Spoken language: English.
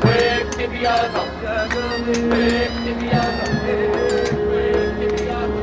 Break the piazza. Break the piazza. Break the piazza.